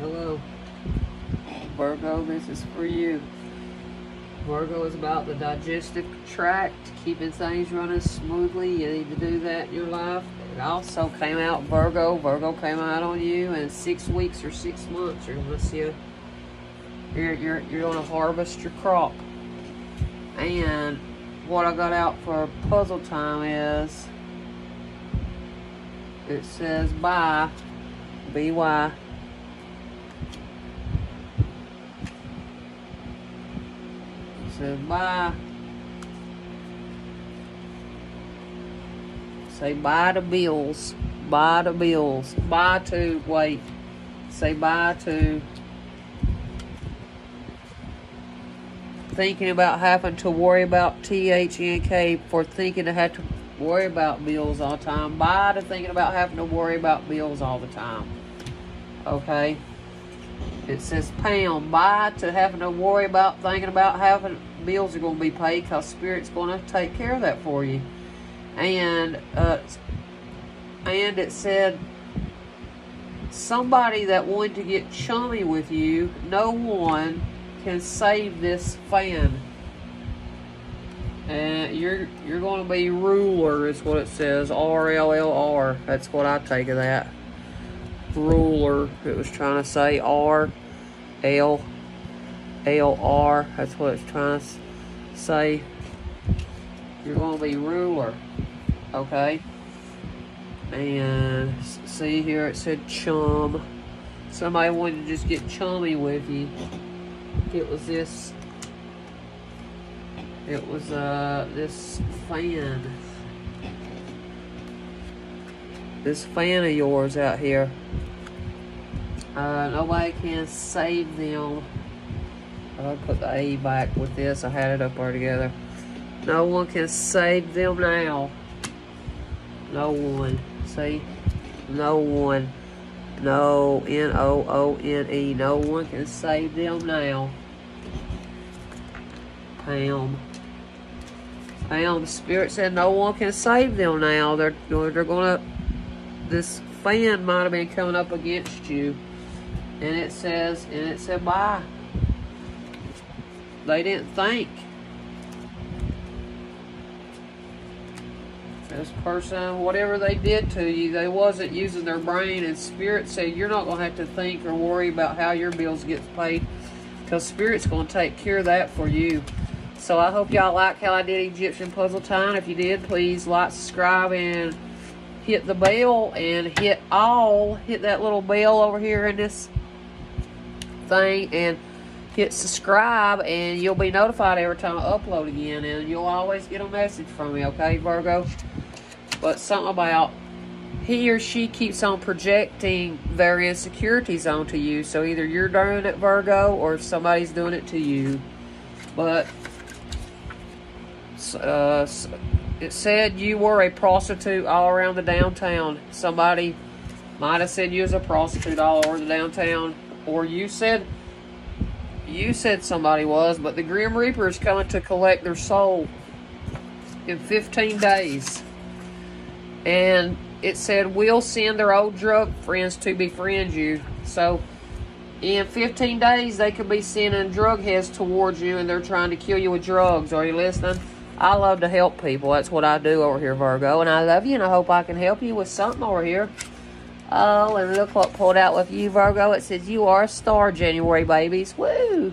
Hello. Virgo, this is for you. Virgo is about the digestive tract, keeping things running smoothly. You need to do that in your life. It also came out Virgo. Virgo came out on you in six weeks or six months. You're gonna see a, you're you're you're gonna harvest your crop. And what I got out for puzzle time is it says bye, B Y. Say bye to bills. Bye to bills. Bye to, wait. Say bye to thinking about having to worry about THNK for thinking to have to worry about bills all the time. Bye to thinking about having to worry about bills all the time. Okay? It says pound. Bye to having to worry about thinking about having bills are going to be paid because Spirit's going to take care of that for you. And, uh, and it said somebody that wanted to get chummy with you, no one can save this fan. And you're you're going to be ruler is what it says. R L L R. That's what I take of that. Ruler. It was trying to say R L L R. That's what it's trying to say. You're going to be ruler. Okay. And see here it said chum. Somebody wanted to just get chummy with you. It was this it was uh this fan. This fan of yours out here. Uh, nobody can save them. I'll put the A back with this. I had it up there together. No one can save them now. No one. See? No one. No, N-O-O-N-E. No one can save them now. Pam. Pam, the Spirit said no one can save them now. They're, they're gonna, this fan might have been coming up against you. And it says, and it said bye. They didn't think. This person, whatever they did to you, they wasn't using their brain. And Spirit said you're not going to have to think or worry about how your bills gets paid. Because Spirit's going to take care of that for you. So I hope y'all like how I did Egyptian Puzzle Time. If you did, please like, subscribe, and hit the bell. And hit all. Hit that little bell over here in this thing. And hit subscribe. And you'll be notified every time I upload again. And you'll always get a message from me, okay, Virgo? But something about he or she keeps on projecting their insecurities onto you. So either you're doing it, Virgo, or somebody's doing it to you. But uh, it said you were a prostitute all around the downtown. Somebody might have said you was a prostitute all over the downtown, or you said you said somebody was. But the Grim Reaper is coming to collect their soul in 15 days, and it said we'll send their old drug friends to befriend you. So. In 15 days, they could be sending drug heads towards you and they're trying to kill you with drugs. Are you listening? I love to help people. That's what I do over here, Virgo. And I love you, and I hope I can help you with something over here. Oh, and look what pulled out with you, Virgo. It says you are a star, January babies. Woo!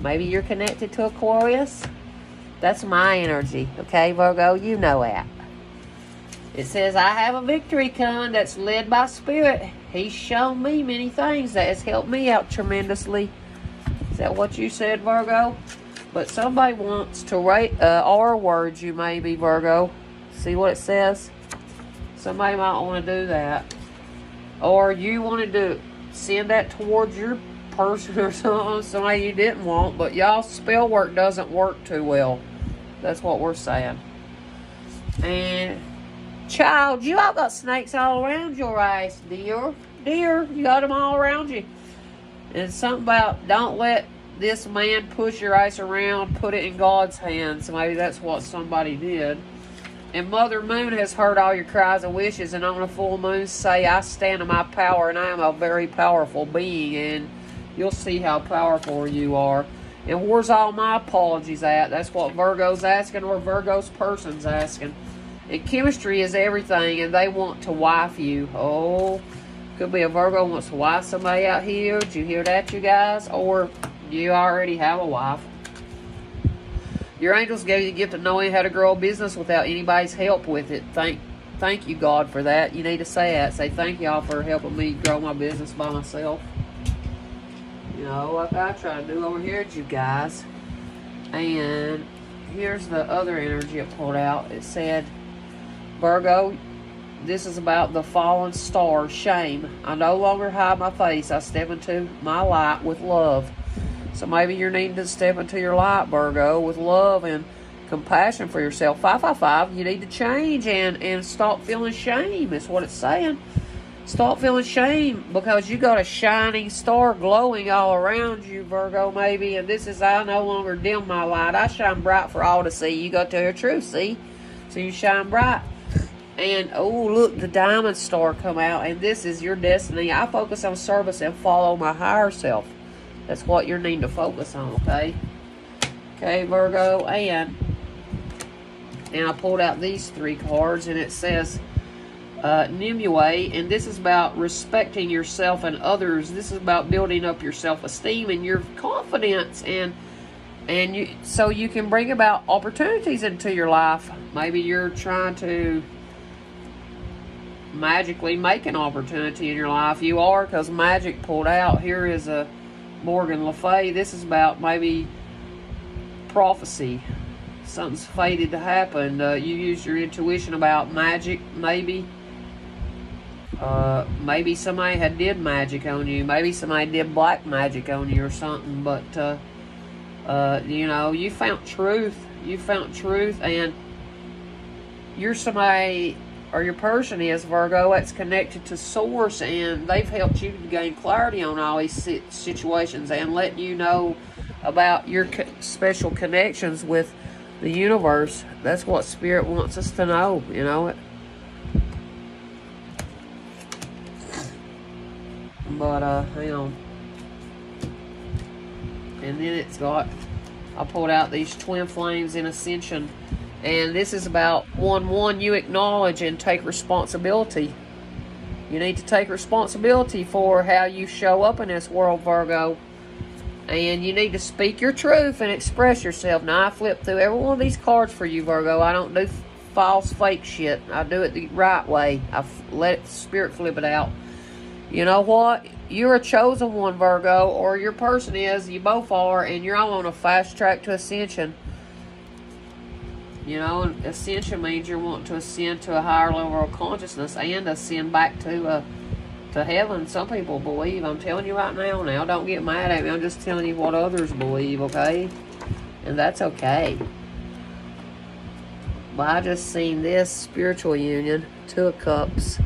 Maybe you're connected to Aquarius. That's my energy, okay, Virgo? You know that. It says, I have a victory coming that's led by Spirit. He's shown me many things that has helped me out tremendously. Is that what you said, Virgo? But somebody wants to write uh, words, you maybe, Virgo. See what it says? Somebody might want to do that. Or you wanted to send that towards your person or something, somebody you didn't want. But y'all spell work doesn't work too well. That's what we're saying. And child, you all got snakes all around your ass, dear. Dear, you got them all around you. And something about don't let this man push your ice around, put it in God's hands. Maybe that's what somebody did. And Mother Moon has heard all your cries and wishes, and on a full moon, say, I stand in my power, and I am a very powerful being, and you'll see how powerful you are. And where's all my apologies at? That's what Virgo's asking, or Virgo's person's asking. And chemistry is everything, and they want to wife you. Oh, could be a Virgo wants to wife somebody out here. Did you hear that, you guys? Or you already have a wife. Your angels gave you the gift of knowing how to grow a business without anybody's help with it. Thank thank you, God, for that. You need to say that. Say thank y'all for helping me grow my business by myself. You know, like I try to do over here you guys. And here's the other energy it pulled out. It said, Virgo, this is about the fallen star, shame. I no longer hide my face. I step into my light with love. So maybe you're needing to step into your light, Virgo, with love and compassion for yourself. 555, you need to change and, and stop feeling shame, is what it's saying. Stop feeling shame because you got a shining star glowing all around you, Virgo, maybe. And this is, I no longer dim my light. I shine bright for all to see. You got to tell your truth, see? So you shine bright. And, oh, look, the diamond star come out. And this is your destiny. I focus on service and follow my higher self. That's what you're needing to focus on, okay? Okay, Virgo. And, and I pulled out these three cards. And it says uh, Nimue, and this is about respecting yourself and others. This is about building up your self-esteem and your confidence, and and you so you can bring about opportunities into your life. Maybe you're trying to magically make an opportunity in your life. You are because magic pulled out. Here is a Morgan Le Fay. This is about maybe prophecy. Something's fated to happen. Uh, you use your intuition about magic, maybe uh, maybe somebody had did magic on you. Maybe somebody did black magic on you or something. But, uh, uh, you know, you found truth. You found truth and you're somebody or your person is Virgo that's connected to source and they've helped you to gain clarity on all these situations and letting you know about your special connections with the universe. That's what spirit wants us to know, you know. it. But, uh, hang on. And then it's got, I pulled out these twin flames in ascension. And this is about 1 1. You acknowledge and take responsibility. You need to take responsibility for how you show up in this world, Virgo. And you need to speak your truth and express yourself. Now, I flip through every one of these cards for you, Virgo. I don't do false, fake shit. I do it the right way. I let spirit flip it out. You know what? You're a chosen one, Virgo, or your person is. You both are, and you're all on a fast track to ascension. You know, ascension means you're wanting to ascend to a higher level of consciousness and ascend back to uh, to heaven. Some people believe. I'm telling you right now. Now, don't get mad at me. I'm just telling you what others believe, okay? And that's okay. But I just seen this spiritual union, two of cups.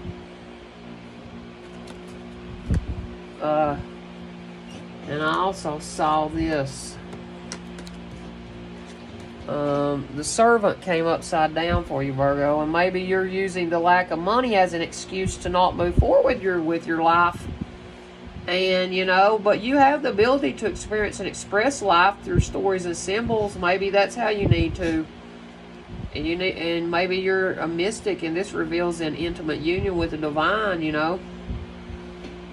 Uh, and I also saw this. Um, the servant came upside down for you, Virgo, and maybe you're using the lack of money as an excuse to not move forward with your with your life. And you know, but you have the ability to experience and express life through stories and symbols. Maybe that's how you need to. And you need, and maybe you're a mystic, and this reveals an intimate union with the divine. You know.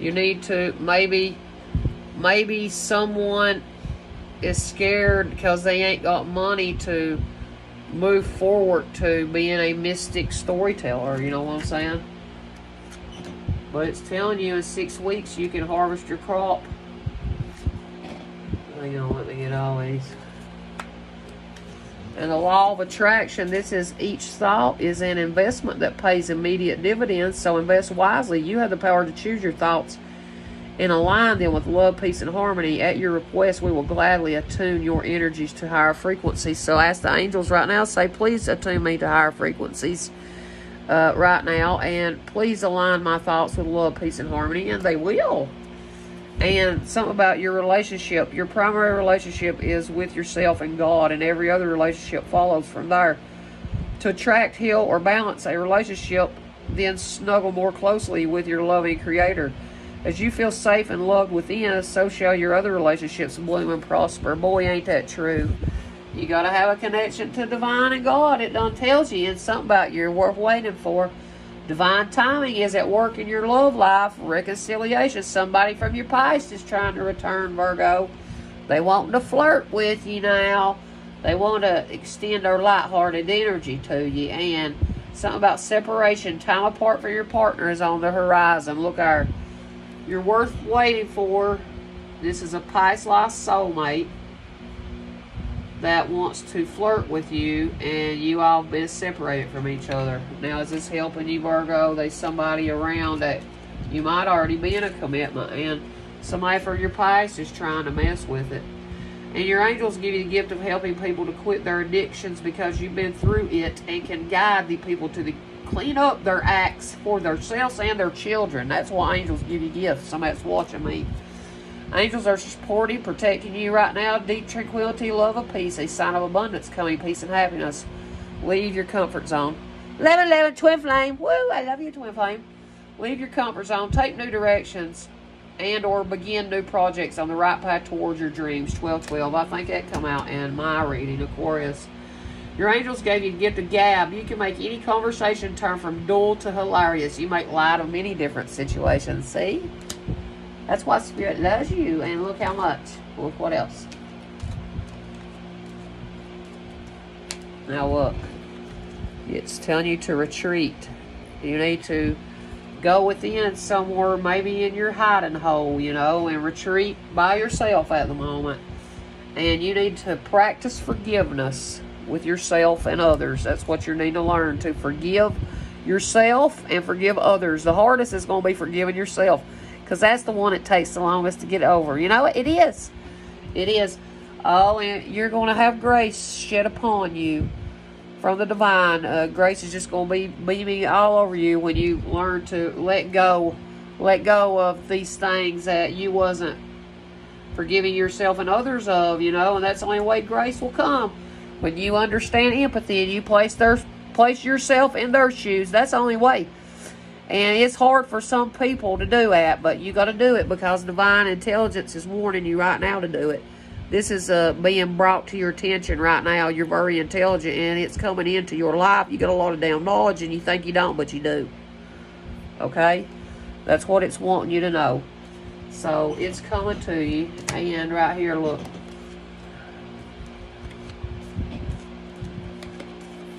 You need to maybe maybe someone is scared because they ain't got money to move forward to being a mystic storyteller, you know what I'm saying? But it's telling you in six weeks you can harvest your crop. Hang on, let me get all these. And the law of attraction, this is each thought is an investment that pays immediate dividends. So invest wisely. You have the power to choose your thoughts and align them with love, peace, and harmony. At your request, we will gladly attune your energies to higher frequencies. So ask the angels right now, say, please attune me to higher frequencies uh, right now. And please align my thoughts with love, peace, and harmony. And they will and something about your relationship. Your primary relationship is with yourself and God, and every other relationship follows from there. to attract, heal, or balance a relationship, then snuggle more closely with your loving Creator. As you feel safe and loved within, so shall your other relationships bloom and prosper. Boy, ain't that true. You got to have a connection to divine and God. It done tells you it's something about you worth waiting for. Divine timing is at work in your love life. Reconciliation. Somebody from your past is trying to return, Virgo. They want to flirt with you now. They want to extend their light-hearted energy to you. And something about separation, time apart for your partner is on the horizon. Look, our you're worth waiting for. This is a Pisces soulmate that wants to flirt with you and you all been separated from each other. Now, is this helping you, Virgo? There's somebody around that you might already be in a commitment and somebody from your past is trying to mess with it. And your angels give you the gift of helping people to quit their addictions because you've been through it and can guide the people to the clean up their acts for themselves and their children. That's why angels give you gifts. Somebody's watching me. Angels are supporting, protecting you right now. Deep tranquility, love, of peace. A sign of abundance coming, peace and happiness. Leave your comfort zone. 11, 11, twin flame. Woo, I love you, twin flame. Leave your comfort zone. Take new directions and or begin new projects on the right path towards your dreams. 12, 12. I think that come out in my reading, Aquarius. Your angels gave you the gift of gab. You can make any conversation turn from dull to hilarious. You make light of many different situations. See? That's why Spirit loves you. And look how much. Look what else. Now look. It's telling you to retreat. You need to go within somewhere, maybe in your hiding hole, you know, and retreat by yourself at the moment. And you need to practice forgiveness with yourself and others. That's what you need to learn to forgive yourself and forgive others. The hardest is going to be forgiving yourself because that's the one it takes the longest to get over. You know, it is. It is. Oh, and you're going to have grace shed upon you from the divine. Uh, grace is just going to be beaming all over you when you learn to let go, let go of these things that you wasn't forgiving yourself and others of, you know, and that's the only way grace will come. When you understand empathy and you place their place yourself in their shoes, that's the only way. And it's hard for some people to do that, but you got to do it because divine intelligence is warning you right now to do it. This is uh, being brought to your attention right now. You're very intelligent and it's coming into your life. You got a lot of damn knowledge and you think you don't, but you do. Okay? That's what it's wanting you to know. So it's coming to you. And right here, look.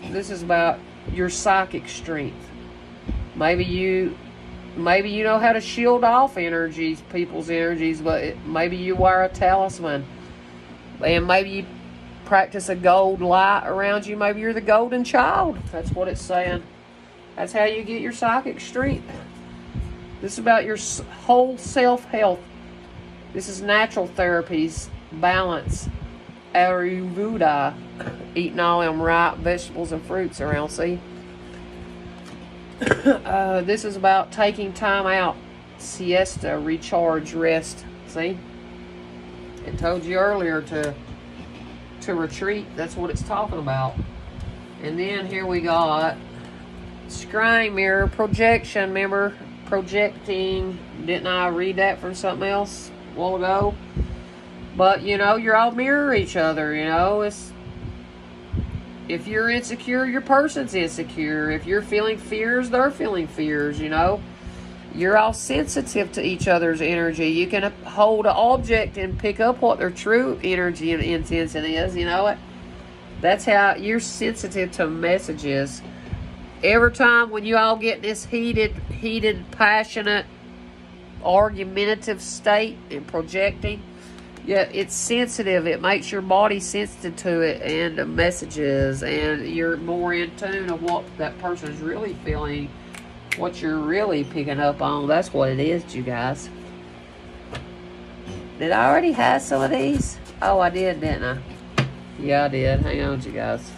This is about your psychic strength. Maybe you maybe you know how to shield off energies, people's energies, but it, maybe you wear a talisman. And maybe you practice a gold light around you. Maybe you're the golden child. That's what it's saying. That's how you get your psychic strength. This is about your whole self health. This is natural therapies, balance, Ayurveda, eating all them ripe vegetables and fruits around, see? uh, this is about taking time out, siesta, recharge, rest. See? It told you earlier to to retreat. That's what it's talking about. And then here we got scrying mirror projection. Remember projecting? Didn't I read that from something else a while ago? But you know, you're all mirror each other. You know, it's if you're insecure, your person's insecure. If you're feeling fears, they're feeling fears, you know. You're all sensitive to each other's energy. You can hold an object and pick up what their true energy and intensity is, you know what? That's how you're sensitive to messages. Every time when you all get this heated, heated, passionate, argumentative state and projecting, yeah, it's sensitive. It makes your body sensitive to it and the messages, and you're more in tune of what that person is really feeling, what you're really picking up on. That's what it is, you guys. Did I already have some of these? Oh, I did, didn't I? Yeah, I did. Hang on, you guys.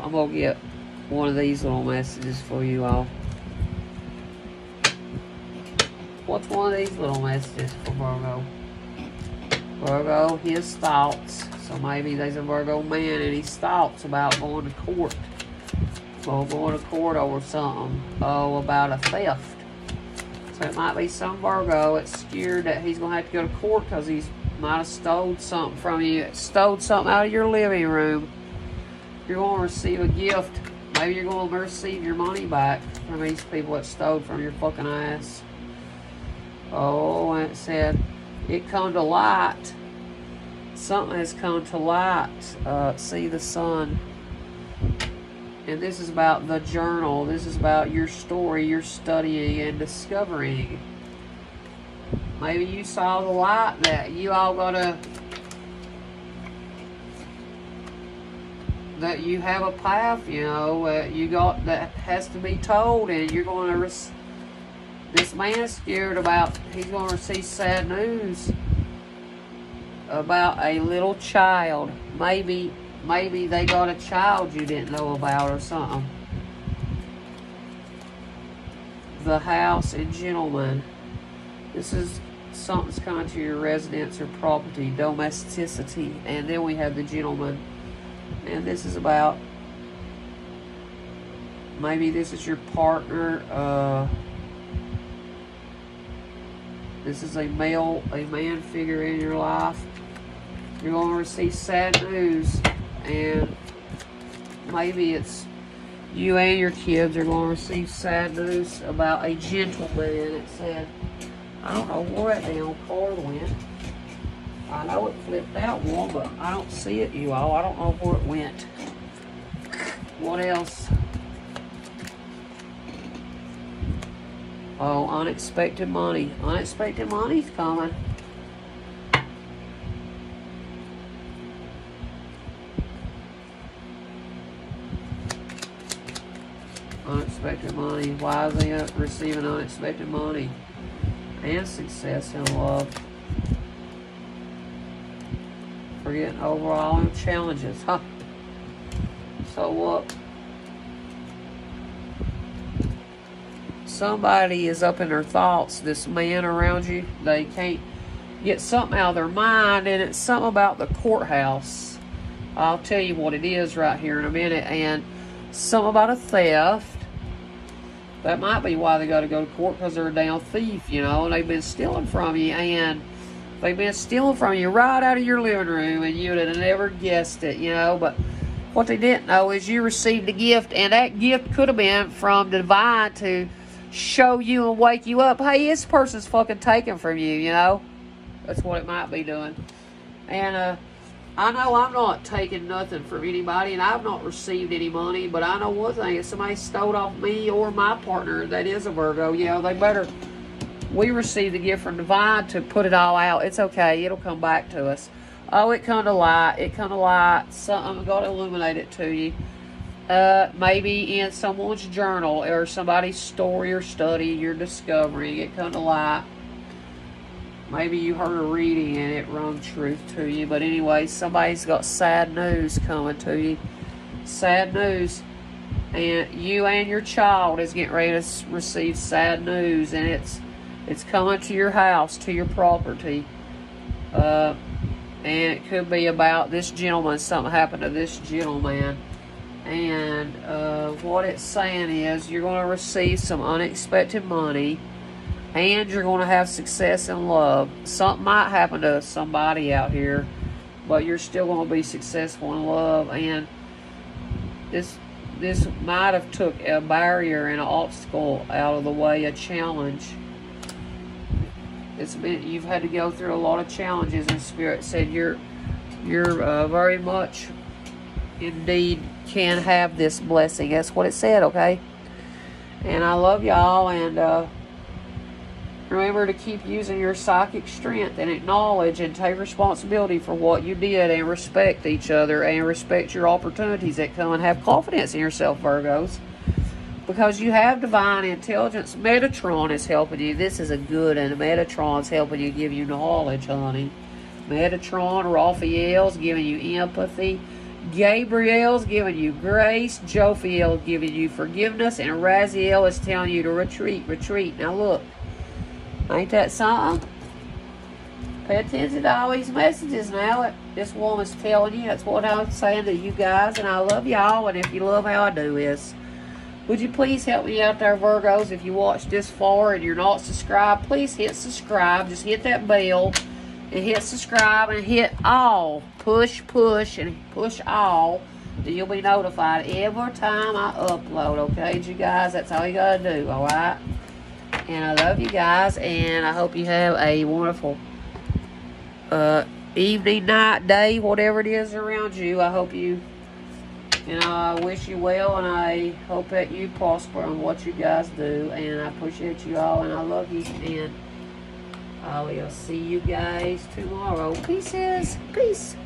I'm going to get one of these little messages for you all. What's one of these little messages for Virgo? Virgo, his thoughts. So maybe there's a Virgo man and his thoughts about going to court. Well, going to court over something. Oh, about a theft. So it might be some Virgo that's scared that he's going to have to go to court because he's might have stole something from you. Stole something out of your living room. You're going to receive a gift. Maybe you're going to receive your money back from these people that stole from your fucking ass. Oh, and it said, it come to light. Something has come to light. Uh, see the sun. And this is about the journal. This is about your story, your studying and discovering. Maybe you saw the light that you all gotta that you have a path, you know, uh, you got that has to be told, and you're going to this man is scared about, he's going to receive sad news about a little child. Maybe, maybe they got a child you didn't know about or something. The house and gentleman. This is something's coming to your residence or property, domesticity. And then we have the gentleman. And this is about maybe this is your partner. Uh, this is a male, a man figure in your life. You're going to receive sad news, and maybe it's you and your kids are going to receive sad news about a gentleman. It said, I don't know where that damn card went. I know it flipped out one, but I don't see it, you all. I don't know where it went. What else? Oh, unexpected money. Unexpected money's coming. Unexpected money. Why is receiving unexpected money? And success in love. Forgetting overall challenges, huh? So what? Somebody is up in their thoughts, this man around you, they can't get something out of their mind, and it's something about the courthouse. I'll tell you what it is right here in a minute, and something about a theft. That might be why they got to go to court because they're a damn thief, you know, and they've been stealing from you, and they've been stealing from you right out of your living room, and you would have never guessed it, you know, but what they didn't know is you received a gift, and that gift could have been from divine to show you and wake you up. Hey, this person's fucking taken from you, you know? That's what it might be doing. And uh, I know I'm not taking nothing from anybody, and I've not received any money, but I know one thing. If somebody stole off me or my partner that is a Virgo, you know, they better... We received the gift from Divine to put it all out. It's okay. It'll come back to us. Oh, it come to light. It come to light. Something to illuminate it to you uh, maybe in someone's journal or somebody's story or study you're discovering it come to light. Maybe you heard a reading and it rung truth to you. But anyway, somebody's got sad news coming to you. Sad news. And you and your child is getting ready to receive sad news. And it's it's coming to your house, to your property. Uh, and it could be about this gentleman. Something happened to this gentleman and uh, what it's saying is you're going to receive some unexpected money and you're going to have success in love. Something might happen to somebody out here, but you're still going to be successful in love. And this this might have took a barrier and an obstacle out of the way, a challenge. It's been you've had to go through a lot of challenges. And Spirit said you're you're uh, very much indeed can have this blessing. That's what it said, okay? And I love y'all, and uh, remember to keep using your psychic strength and acknowledge and take responsibility for what you did and respect each other and respect your opportunities that come and have confidence in yourself, Virgos. Because you have divine intelligence. Metatron is helping you. This is a good, and Metatron's helping you, give you knowledge, honey. Metatron, Raphael's giving you empathy Gabriel's giving you grace. Jophiel giving you forgiveness. And Raziel is telling you to retreat, retreat. Now look. Ain't that something? Pay attention to all these messages now. this woman's telling you. That's what I'm saying to you guys, and I love y'all. And if you love how I do this, would you please help me out there, Virgos? If you watched this far and you're not subscribed, please hit subscribe. Just hit that bell and hit subscribe and hit all. Push, push, and push all. You'll be notified every time I upload, okay, you guys? That's all you gotta do, alright? And I love you guys, and I hope you have a wonderful uh, evening, night, day, whatever it is around you. I hope you, you know, I wish you well, and I hope that you prosper on what you guys do. And I appreciate you all, and I love you. And I will see you guys tomorrow. Pieces. Peace.